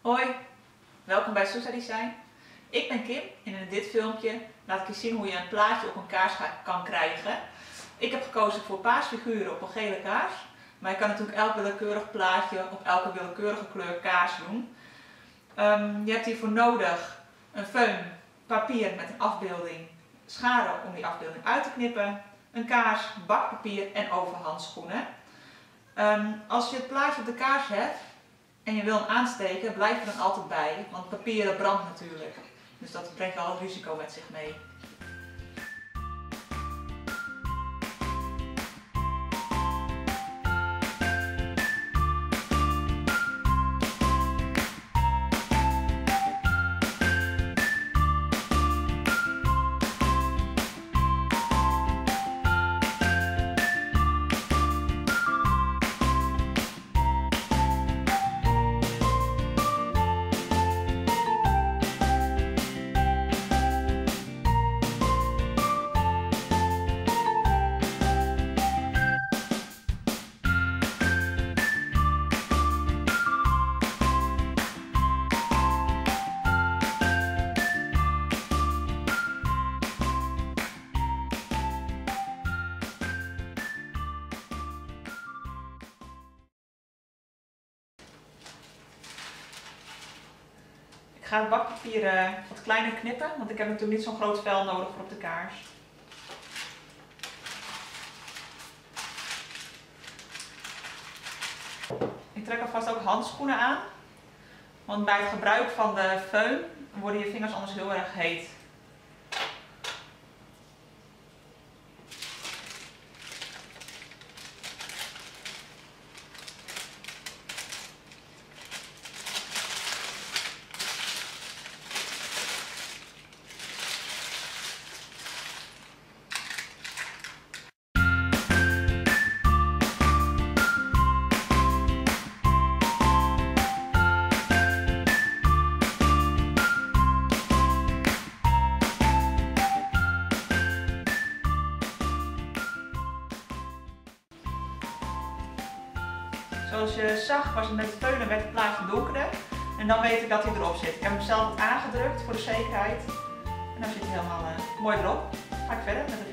Hoi, welkom bij Sousa Design. Ik ben Kim en in dit filmpje laat ik je zien hoe je een plaatje op een kaars kan krijgen. Ik heb gekozen voor paasfiguren op een gele kaars, maar je kan natuurlijk elk willekeurig plaatje op elke willekeurige kleur kaars doen. Um, je hebt hiervoor nodig een föhn, papier met een afbeelding, scharen om die afbeelding uit te knippen, een kaars, bakpapier en overhandschoenen. Um, als je het plaatje op de kaars hebt en je wil hem aansteken, blijf er dan altijd bij, want papier brandt natuurlijk. Dus dat brengt wel een risico met zich mee. Ik ga het bakpapier uh, wat kleiner knippen, want ik heb natuurlijk niet zo'n groot vel nodig voor op de kaars. Ik trek alvast ook handschoenen aan, want bij het gebruik van de föhn worden je vingers anders heel erg heet. Zoals je zag was het met de teunen werd het plaatje donkerder. En dan weet ik dat hij erop zit. Ik heb hem zelf aangedrukt voor de zekerheid. En dan zit hij helemaal uh, mooi erop. Ga ik verder met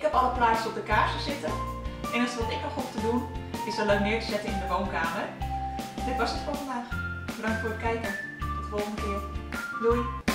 Ik heb alle plaatjes op de kaarsen zitten. Het enige wat ik nog hoef te doen is er leuk neer te zetten in de woonkamer. Dit was het voor vandaag. Bedankt voor het kijken. Tot de volgende keer. Doei!